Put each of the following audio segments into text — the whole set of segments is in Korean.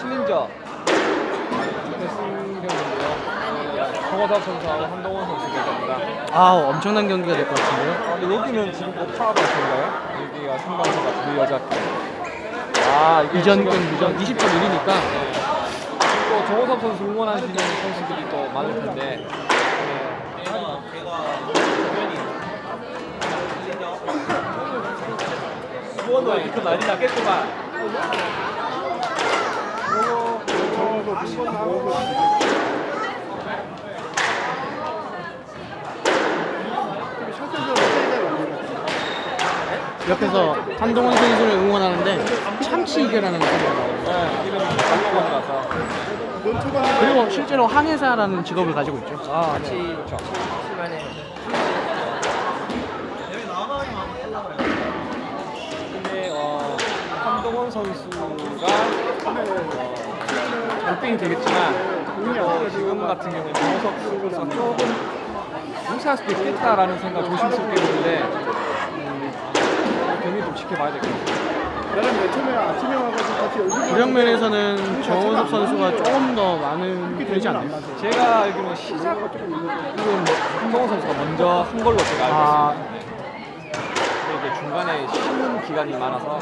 챌린저 결승 경기인데요. 네, 정호섭 선수하고 한동원 선수 경기입니다. 아 엄청난 경기가 될 것 같은데요. 아, 근데 여기는 지금 오파 방송인가요? 여기가 생방송 같은 여자 팀. 아 이게 이전 지금- 경기죠. 20.1이니까 또 정호섭 선수 응원하시는 선수들이 또 많을 텐데. 네. 수원도 이렇게 난리 났겠구만. 옆에서 한동원 선수를 응원하는데 참치 이겨라는. 네, 장동원이라서. 그리고 실제로 항해사라는 직업을 가지고 있죠. 아, 같이 그렇죠. 근데 어, 한동원 선수가 어, 장땡이 되겠지만 어, 지금 같은 경우는 정호석 선수가 조금 무시할 수도 있겠다라는 생각 조심스럽게 드는데 음, 경기 좀 지켜봐야 될 것 같아요. 나는 맨 처음에 아침에 와가지고 같이 얼굴 구력 면에서는 정호섭 선수가 조금 더 많은 편이지 않나요? 제가 알기로는 시작은 뭐 한동원 선수가 먼저 한 걸로 제가 알고 아. 있습니다. 근데 이게 중간에 쉬는 기간이 많아서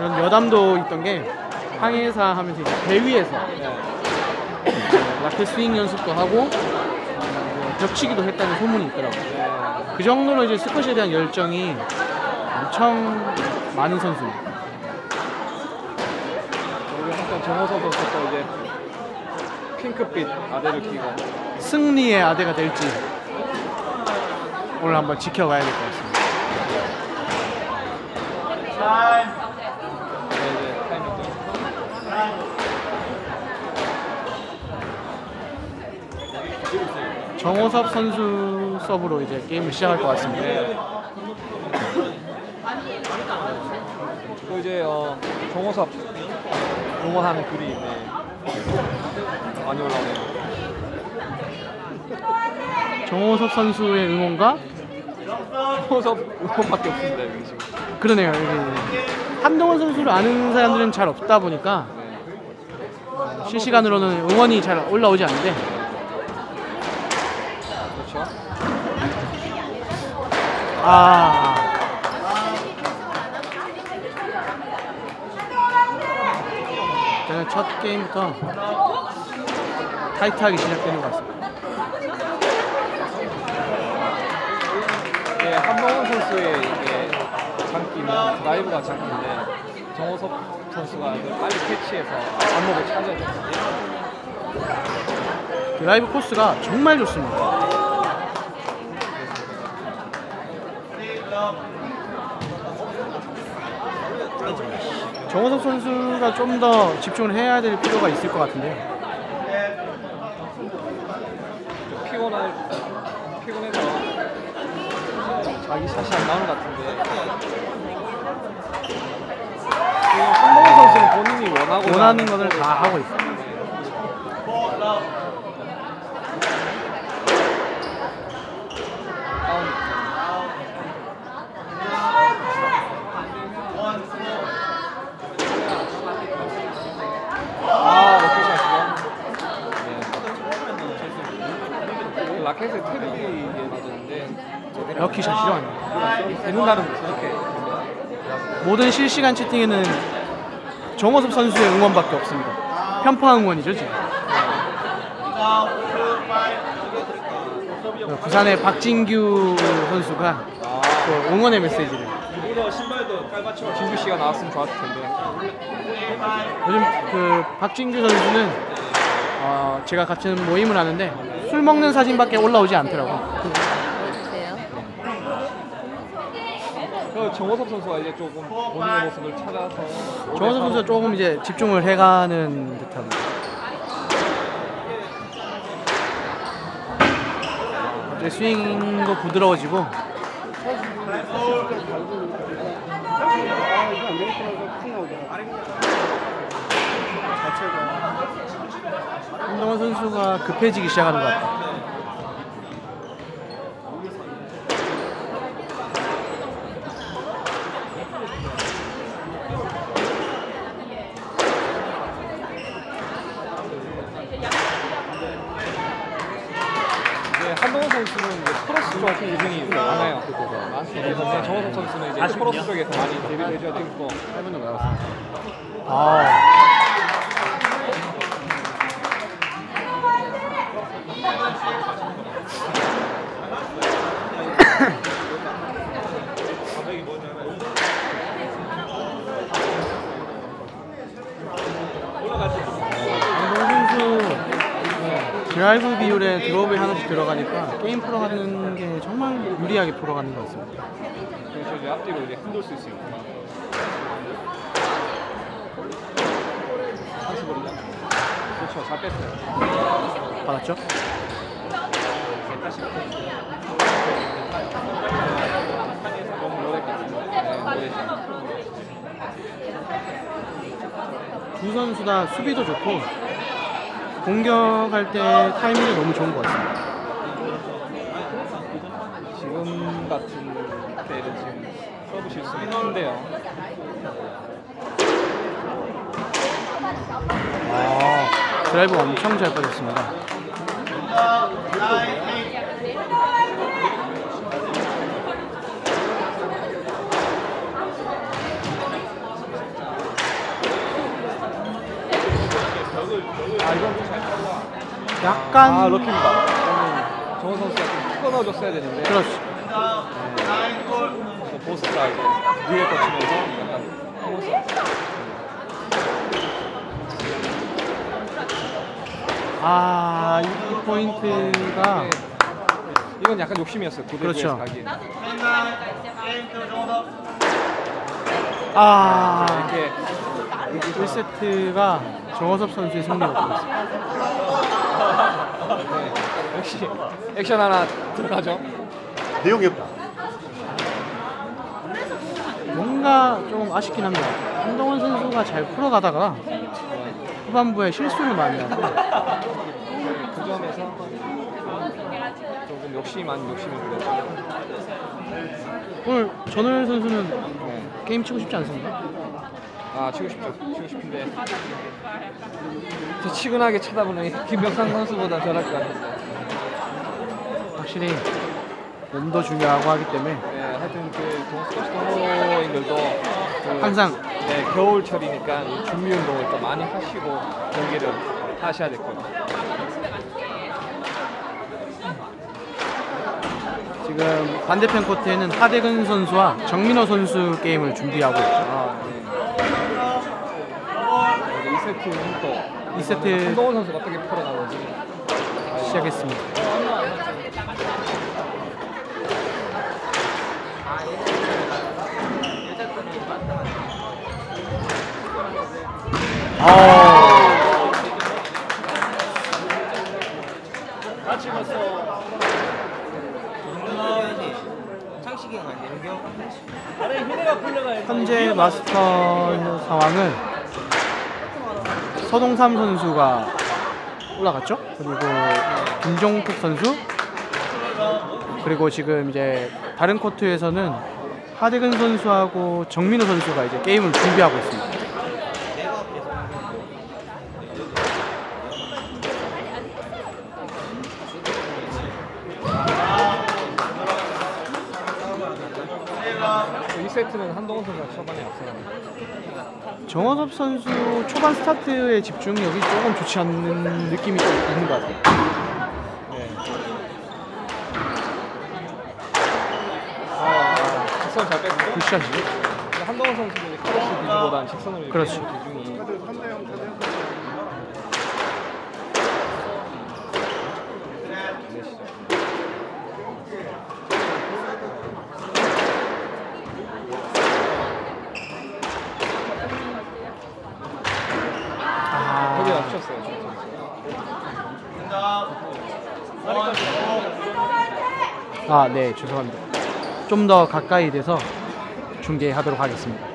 그런 여담도 있던 게 항해사 하면서 이제 배 위에서 네. 라켓 스윙 연습도 하고 어, 벽치기도 했다는 소문이 있더라고요. 네. 그 정도로 이제 스쿼시에 대한 열정이 엄청 많은 선수입니다. 우리 한편 정호석 선수도 이제 핑크빛 아대를 끼고 승리의 아대가 될지 오늘 한번 지켜봐야 될 것 같습니다. 네, 이제 타이밍도 정호섭 선수 서브로 이제 게임을 시작할 것 같습니다. 네. 또 이제 어, 정호섭 응원하는 글이 네. 많이 올라오네요. 정호섭 선수의 응원가 정호섭 응원밖에 없습니다 여기 지금. 그러네요. 여기 한동원 선수를 아는 사람들은 잘 없다 보니까 네. 실시간으로는 응원이 잘 올라오지 않는데 그렇죠. 아 일단은 첫 게임부터 타이트하게 시작되는 것 같습니다. 네, 한동원 선수의 이게 장기는 드라이브가 장기인데 정호섭 선수가 그 빨리 캐치해서 안목을 찾아줬거든요. 드라이브 코스가 정말 좋습니다. 정호섭 선수가 좀 더 집중을 해야 될 필요가 있을 것 같은데요. 피곤할 피곤해서 자기 샷이 안 나오는 것 같은데 지금 한동훈 선수는 본인이 원하고 원하는 것을 다 하고 있어요. 아 럭키샷이요? 네. 라켓에 테두리에 맞았는데 되는다는 거죠 이렇게 모든 실시간 채팅에는 정호섭 선수의 응원밖에 없습니다. 편파 응원이죠 지금. 어, 부산의 박진규 선수가 또 응원의 메시지를 진주 씨가 나왔으면 좋았을 텐데 요즘 그 박진규 선수는 어, 제가 같은 모임을 하는데 술 먹는 사진밖에 올라오지 않더라고 그 정호섭 선수가 이제 조금 본인의 모습을 찾아서 정호섭 선수가 조금 이제 집중을 해가는 듯합니다. 이제 스윙도 부드러워지고 한동원 선수가 급해지기 시작하는 것 같아요. 기준이 많아요. 그래서 정호석 선수는 이제 크로스 대비를 해줘야 되겠고 8분 정도 남았습니다. 아. 선수 드라이브 비율에 드롭이 하나씩 들어가니까 게임 풀어가는 게 정말 유리하게 풀어가는 것 같습니다. 이제 앞뒤로 이제 흔들 수 있으니까. 버리자. 그렇죠. 잘 뺐어요. 받았죠? 다시. 네. 두 선수 다 수비도 좋고 공격할 때 타이밍이 너무 좋은 것 같습니다. 서브 실수는 큰데요. 아, 드라이브 엄청 잘 빠졌습니다. 아 이건 약간 아 lucky입니다. 정호섭 선수가 좀 끊어줬어야 되는데 그렇죠. 그 보스가 이제 위에 꽂히면서 약간 보스 아, 이 포인트가 이건 약간 욕심이었어요. 그렇죠. 가기에 아, 이렇게 1세트가 정호섭 선수의 승리로 끝났습니다. 네, 역시 액션 하나 들어가죠. 내용이 없다. 뭔가 좀 아쉽긴 합니다. 한동원 선수가 잘 풀어가다가 후반부에 실수를 많이 하고 그 점에서 조금 욕심 아닌 욕심을 부렸죠. 오늘 전월 선수는 네. 게임 치고 싶지 않습니까? 아 치고 싶죠. 치고 싶은데 더 치근하게 쳐다보는 김병상 선수보다 잘할 것 같은데. 확실히 몸도 중요하고 하기 때문에 네, 하여튼 그 동- 동호인들도 그 항상 네, 겨울철이니까 이 준비 운동을 좀 많이 하시고 경기를 하셔야 될 거예요. 지금 반대편 코트에는 하대근 선수와 정민호 선수 게임을 준비하고 있죠. 아, 네. 이제 2세트는 또 2세트 한동원 선수가 어떻게 풀어나는지 시작했습니다. 아, 현재 마스터 상황은 서동삼 선수가 올라갔죠. 그리고 김종국 선수 그리고 지금 이제 다른 코트에서는 하대근 선수하고 정민호 선수가 이제 게임을 준비하고 있습니다. 세트는 한동원 선수가 초반에 앞서갑니다. 정호섭 선수 초반 스타트의 집중력이 조금 좋지 않는 느낌이 좀 있는 것 같아요. 네. 아, 직선 잘 뺐고 굿샷이. 한동원 선수는 크로스 기준보다는 직선으로 그렇죠. 하는 기준이 카드 3대 0 카드 내시죠. 거기에 아, 맞췄어요. 저 선수. 아, 네, 죄송합니다. 좀 더 가까이 돼서 중계하도록 하겠습니다.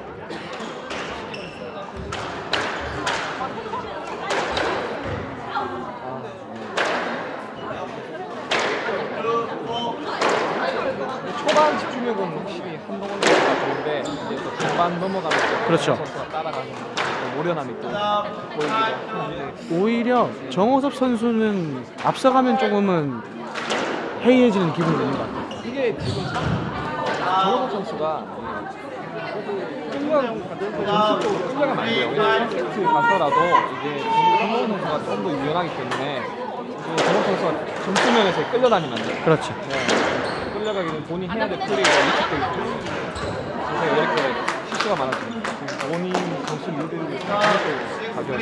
초반 집중력은 확실히 선수가 좋은데 이제 또 중반 넘어가면서 그렇죠. 선수가 따라가는 또 모련함이 또 하는데 오히려 정호섭 선수는 앞서가면 조금은 해이해지는 기분이 있는 것 같아요. 이게 지금 정호석 선수가 끌려 전술적으로 끌려가면 안 돼요. 왜냐면 세트 가서라도 이제 정호석 선수가 좀더 유연하기 때문에 정호석 선수가 점수 면에서 끌려다니면 안 돼요. 그렇죠. 네. 끌려가기는 본인 해야 될 플레이가 위축되기 때문에 그래서 이렇게 실수가. 지금 본인 점수 전술적으로 가져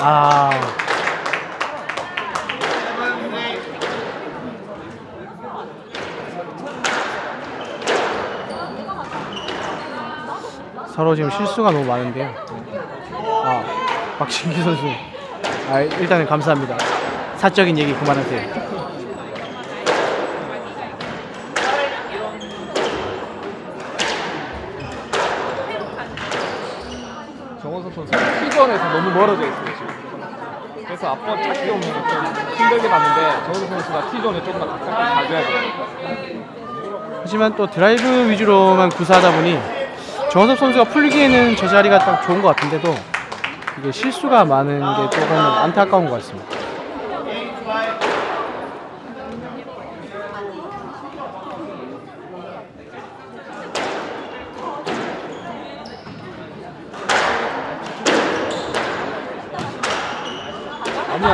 아. 서로 지금 실수가 너무 많은데요. 아, 박신기 선수. 아, 일단은 감사합니다. 사적인 얘기 그만하세요. 정원석 선수가 T전에서 너무 멀어져 있어요 지금. 그래서 앞번 찾기 오면 좀 힘들게 봤는데 정원석 선수가 T전에 조금 더 가깝게 가줘야 돼요. 하지만 또 드라이브 위주로만 구사하다 보니 정원섭 선수가 풀기에는 저 자리가 딱 좋은 것 같은데도 이게 실수가 많은 게 조금 안타까운 것 같습니다.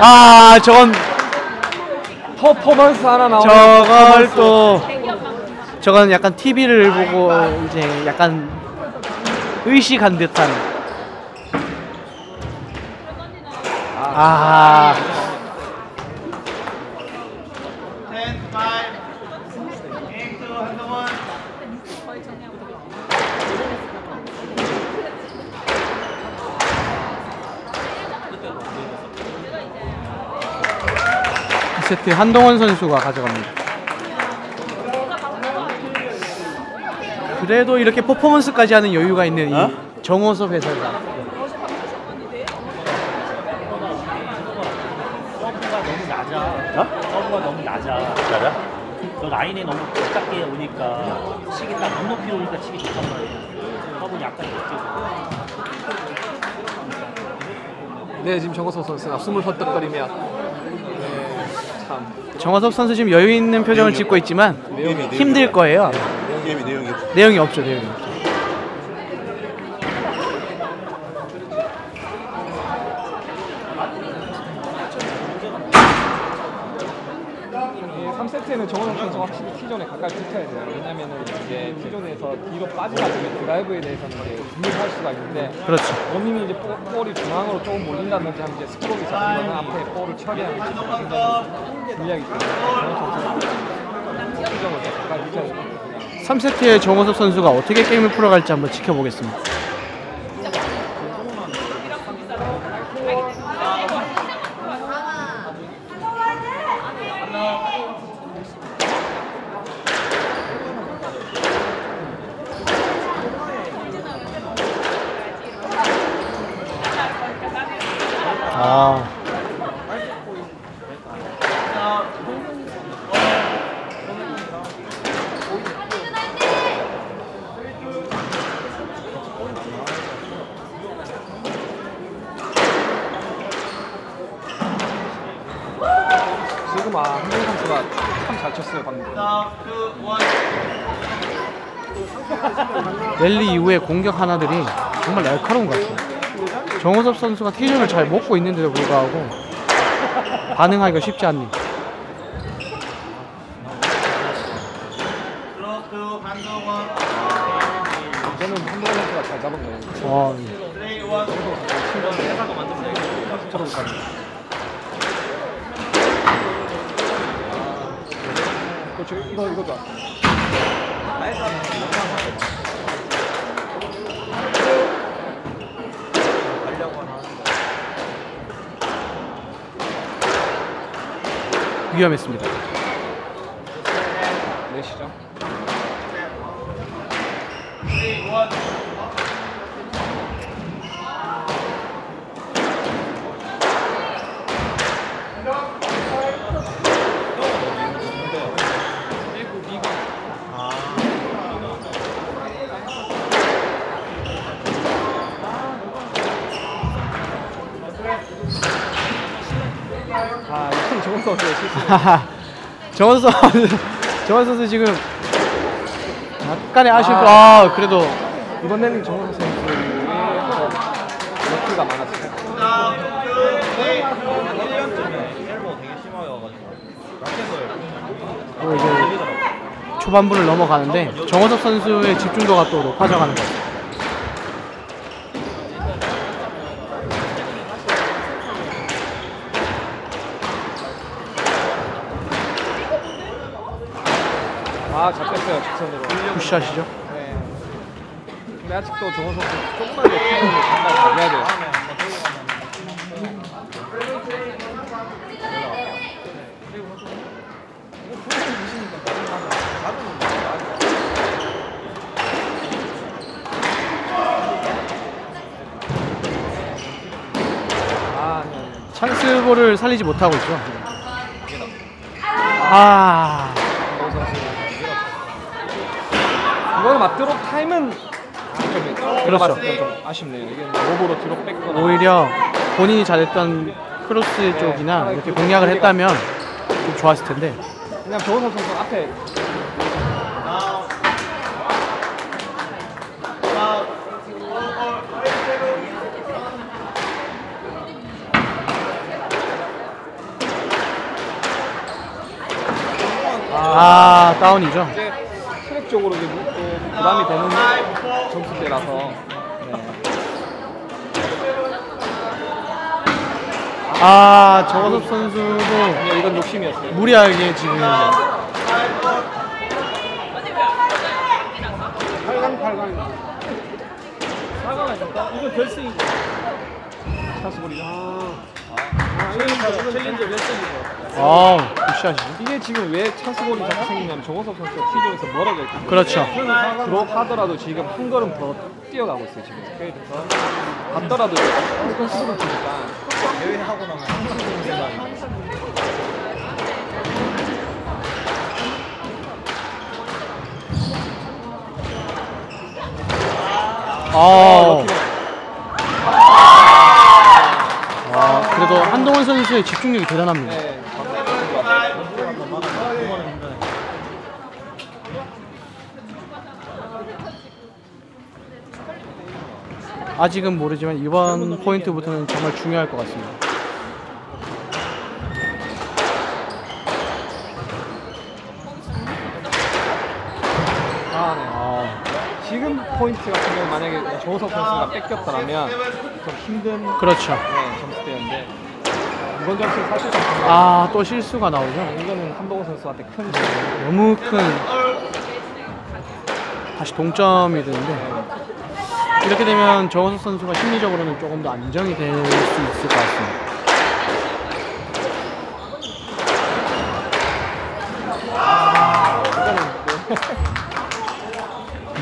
아, 저건 퍼포먼스 하나 나오면 저걸. 또 저건 약간 TV를 보고 이제 약간 의식한 듯한. 아 세트 한동원 선수가 가져갑니다. 그래도 이렇게 퍼포먼스까지 하는 여유가 있는 이 정호섭 해설가. 너무 낮아. 서브가 너무 낮아. 낮아? 저 라인에 너무 가깝게 오니까 치기 딱 눈높이 오니까 치기 좋단 말이야. 서브 약간 일찍. 네 지금 정호석 선수가 숨을 헛떡거리며 정호섭 선수 지금 여유 있는 표정을 짓고 있지만 힘들 거예요. 내용이 내용이 없죠, 내용이. 이 3세트에는 확실히 T존에 가까이 붙어야 돼요. 왜냐면은 이제 T존에서 뒤로 보면 드라이브에 대해서는 이제 중립할 수가 있는데 그렇죠. 본인이 이제 볼- 볼이 중앙으로 조금 몰린다든지 하면 이제 스크롤이 잡히면 앞에 볼을 처리하는 게 굉장히 불리하기 때문에 T존을 더 가까이 붙여야 돼요. 3세트에 정호섭 선수가 어떻게 게임을 풀어갈지 한번 지켜보겠습니다. 아. 지금 아 한동 선수가 참 잘 쳤어요 방금. 랠리 이후에 공격 하나들이 정말 날카로운 것 같아요. 정호섭 선수가 티존을 잘 먹고 있는데도 불구하고 반응하기가 쉽지 않네요. 이거는 한동 선수가 잘 잡은 거예요. 와, 저도 잘. 그렇죠. 이거 이거죠. 위험했습니다. 정원 선수 정원 선수 지금 약간의 아쉬움. 아, 그래도 이번에는 정우석 선수의 럭키가 많았어요. 또 이제 초반부를 넘어가는데 정호섭 선수의 집중도가 또 높아져가는 거죠. 아 잡혔어요 직선으로. 굿샷이죠. 네. 근데 아직도 정우석 선수 조금만 더 킥을 잠깐 가져야 돼요. 찬스볼을 살리지 못하고 있죠. 아, 이거는 맞도록 타임은 좀 그렇죠. 들어갔을 때좀 아쉽네요. 이게 로브로 뒤로 뺐거나 오히려 본인이 잘했던 크로스 쪽이나 이렇게 공략을 했다면 좀 좋았을 텐데. 그냥 조은석 선수 앞에 아, 다운이죠. 이제 트랙 쪽으로 이제 또 부담이 되는 점수대라서 네. 아, 정호섭 선수도 그냥 이건 욕심이었어요. 무리하게 지금 8강 8강. 사과하니까 이거 결승이 차스볼이죠. 챌린저 결승이죠. 아, 굿샷이죠. 이게 지금 왜 찬스볼이 자꾸 생기냐면 정호섭 선수가 T존에서 멀어져 때문에 그렇죠. 드롭하더라도 지금 한 걸음 더 뛰어가고 있어요 지금 갔더라도 무조건 수를 치니까 대회하고 나면 항상 그런 생각이 아, 아, 한동원 선수의 집중력이 대단합니다. 네. 아직은 모르지만 이번 포인트부터는 정말 중요할 것 같습니다. 아, 네. 아, 지금 포인트 같은 경우 만약에 조호석 선수가 뺏겼더라면 좀 힘든 그렇죠. 네, 점수대였는데 이번 점수 사실 좀 아, 또 실수가 나오죠. 이거는 한동호 선수한테 큰 실수. 너무 큰 다시 동점이 되는데 이렇게 되면 정호석 선수가 심리적으로는 조금 더 안정이 될 수 있을 것 같습니다.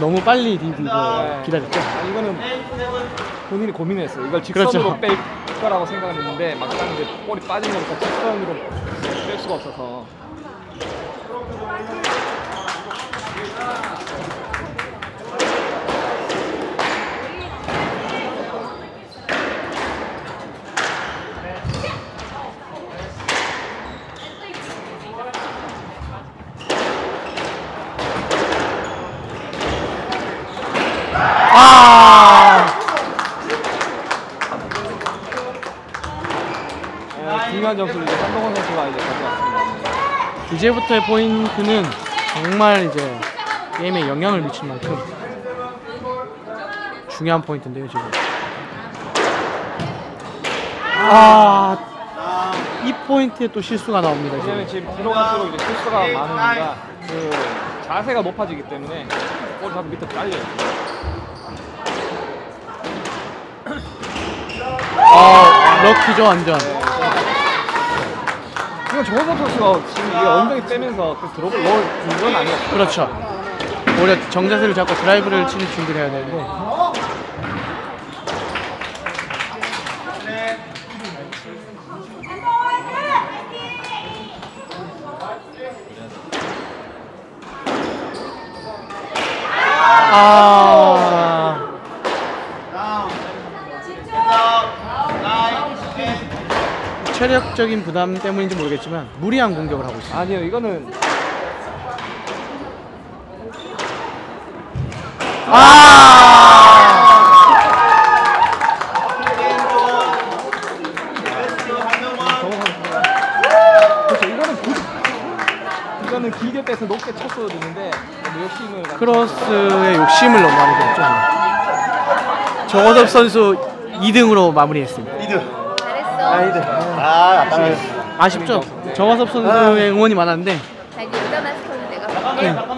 너무 빨리 디디고 기다렸죠. 아, 이거는 본인이 고민했어요. 이걸 직선으로 그렇죠. 뺄 거라고 생각했는데 막상 이제 볼이 빠지니까 직선으로 뺄 수가 없어서 이제부터의 포인트는 정말 이제 게임에 영향을 미칠 만큼 중요한 포인트인데요 지금. 아, 이 포인트에 또 실수가 나옵니다 왜냐면 지금. 지금 들어갈수록 이제 실수가 많으니까 그 자세가 높아지기 때문에 볼이 자꾸 밑에 깔려요. 아, 럭키죠 완전. 지금 정호석 선수가 지금 이게 엉덩이 빼면서 그 드롭을 넣을 건 아니었어요. 그렇죠. 오히려 정자세를 잡고 드라이브를 치는 준비를 해야 되는데. 체력적인 부담 때문인지 모르겠지만 무리한 공격을 하고 있어요. 아니요, 이거는 그렇죠. 이거는 길게 빼서 높게 쳤어도 되는데 욕심을 크로스의 욕심을 너무 많이 들었죠. 정호섭 선수 2등으로 마무리했습니다. 잘했어. 아, 아까 아쉽죠? 정호섭 선수의 응원이 많았는데 자기 여자 마스터는 내가. 네.